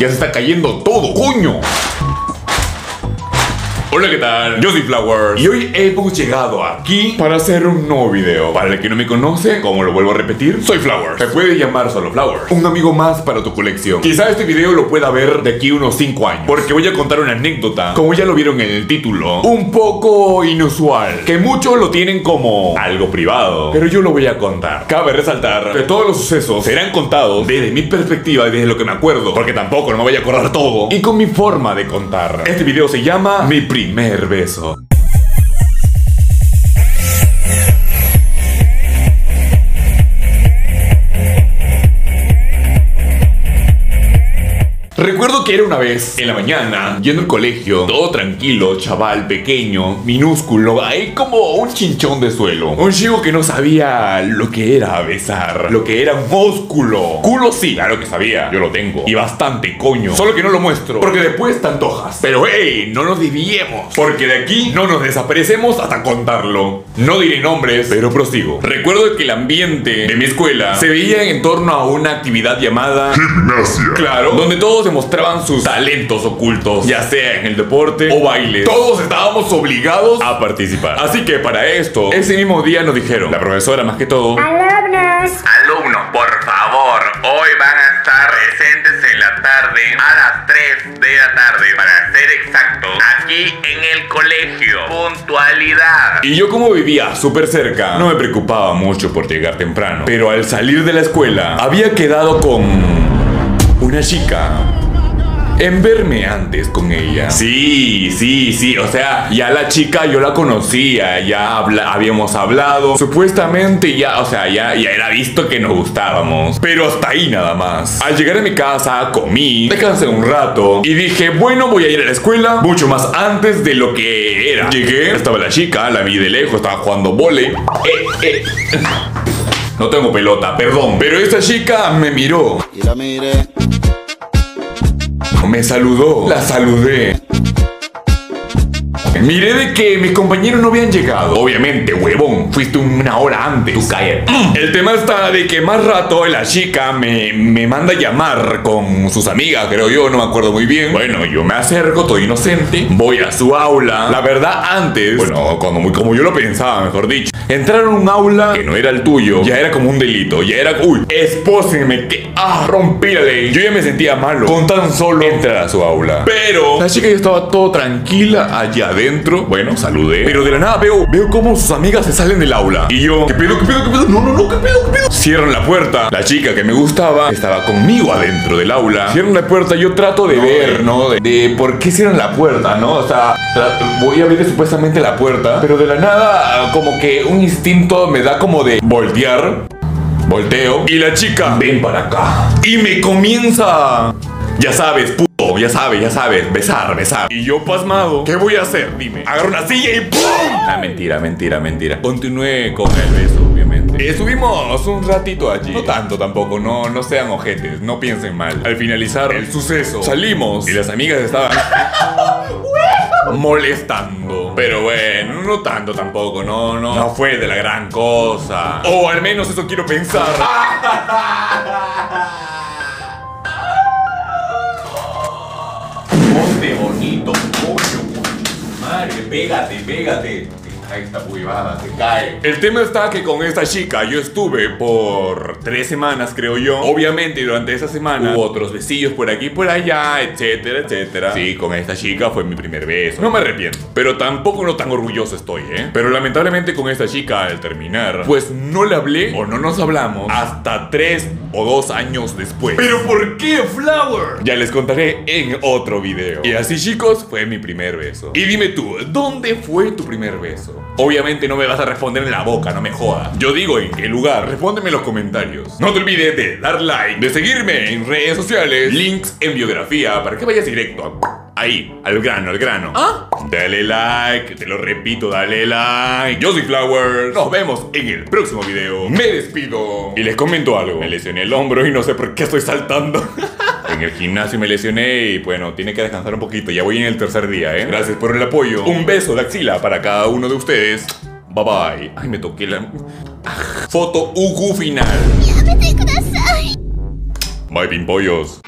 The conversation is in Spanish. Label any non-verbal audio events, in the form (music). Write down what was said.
Ya se está cayendo todo, coño. Hola, ¿qué tal? Yo soy Flowers y hoy hemos llegado aquí para hacer un nuevo video. Para el que no me conoce, como lo vuelvo a repetir, soy Flowers. Se puede llamar solo Flowers. Un amigo más para tu colección. Quizá este video lo pueda ver de aquí unos 5 años, porque voy a contar una anécdota, como ya lo vieron en el título, un poco inusual, que muchos lo tienen como algo privado, pero yo lo voy a contar. Cabe resaltar que todos los sucesos serán contados desde mi perspectiva y desde lo que me acuerdo, porque tampoco no me voy a acordar todo, y con mi forma de contar. Este video se llama Mi primer beso. Recuerdo que era una vez en la mañana, yendo al colegio, todo tranquilo, chaval pequeño, minúsculo, ahí como un chinchón de suelo. Un chico que no sabía lo que era besar, lo que era músculo. Culo sí, claro que sabía, yo lo tengo. Y bastante, coño. Solo que no lo muestro, porque después te antojas. Pero hey, no nos diviemos, porque de aquí no nos desaparecemos hasta contarlo. No diré nombres, pero prosigo. Recuerdo que el ambiente de mi escuela se veía en torno a una actividad llamada Gimnasia. Claro, donde todos demostraban sus talentos ocultos, ya sea en el deporte o baile. Todos estábamos obligados a participar. Así que para esto, ese mismo día nos dijeron, la profesora más que todo, Alumnos, Alumnos, por favor, hoy van a estar presentes en la tarde a las 3 de la tarde, para ser exactos, aquí en el colegio. Puntualidad. Y yo como vivía súper cerca, no me preocupaba mucho por llegar temprano. Pero al salir de la escuela, había quedado con una chica. En verme antes con ella. Sí, sí, sí. O sea, ya la chica yo la conocía. Ya habla- habíamos hablado. Supuestamente ya, o sea, ya, ya era visto que nos gustábamos. Pero hasta ahí nada más. Al llegar a mi casa, comí, descansé un rato. Y dije, bueno, voy a ir a la escuela. Mucho más antes de lo que era. Llegué, estaba la chica, la vi de lejos, estaba jugando vole. Eh, eh. No tengo pelota, perdón. Pero esta chica me miró. y la miré. Me saludó. La saludé. Miré de que mis compañeros no habían llegado. Obviamente, huevón, fuiste una hora antes. Tú cállate. Mm. El tema está de que más rato la chica me, me manda a llamar con sus amigas, creo yo, no me acuerdo muy bien. Bueno, yo me acerco, todo inocente. Voy a su aula. La verdad, antes, bueno, muy- como yo lo pensaba, mejor dicho, entrar a un aula que no era el tuyo, ya era como un delito. Ya era, uy, espósenme, que, ah, rompí la ley. Yo ya me sentía malo con tan solo entrar a su aula. Pero la chica ya estaba todo tranquila allá adentro. Bueno, saludé. Pero de la nada veo, veo cómo sus amigas se salen del aula. Y yo, ¿qué pedo, qué pedo, qué pedo? No, no, no, ¿qué pedo, qué pedo? Cierran la puerta. La chica que me gustaba estaba conmigo adentro del aula. Cierran la puerta. Yo trato de ver, ¿no? De, de por qué cierran la puerta, ¿no? O sea, voy a abrir supuestamente la puerta. Pero de la nada, como que un instinto me da como de voltear. Volteo. Y la chica, ven para acá. Y me comienza. Ya sabes, puto, ya sabes, ya sabes, besar, besar. Y yo pasmado, ¿qué voy a hacer? Dime. Agarro una silla y ¡pum! Ah, mentira, mentira, mentira. Continué con el beso, obviamente. Estuvimos un ratito allí. No tanto tampoco, no, no sean ojetes, no piensen mal. Al finalizar el suceso, salimos y las amigas estaban (laughs) molestando. Pero bueno, no tanto tampoco, no, no. No fue de la gran cosa. O al menos eso quiero pensar. (laughs) pégate, pégate. Ahí está huevada, se cae. El tema está que con esta chica yo estuve por tres semanas, creo yo. Obviamente, durante esa semana hubo otros besillos por aquí y por allá, etcétera, etcétera. Sí, con esta chica fue mi primer beso. No me arrepiento, pero tampoco no tan orgulloso estoy, ¿eh? Pero lamentablemente con esta chica al terminar, pues no le hablé o no nos hablamos hasta tres o dos años después. ¿Pero por qué, Flower? Ya les contaré en otro video. Y así, chicos, fue mi primer beso. Y dime tú, ¿dónde fue tu primer beso? Obviamente no me vas a responder en la boca, no me jodas. Yo digo en qué lugar, respóndeme en los comentarios. No te olvides de dar like, de seguirme en redes sociales, links en biografía, para que vayas directo a- Ahí, al grano, al grano. Dale like, te lo repito, dale like. Yo soy Flower. Nos vemos en el próximo video. Me despido. Y les comento algo. Me lesioné el hombro y no sé por qué estoy saltando. (laughs) En el gimnasio me lesioné y bueno, tiene que descansar un poquito. Ya voy en el tercer día, ¿eh? Gracias por el apoyo. Un beso de axila para cada uno de ustedes. Bye bye. Ay, me toqué la. Foto UQ final. Bye, pimpollos.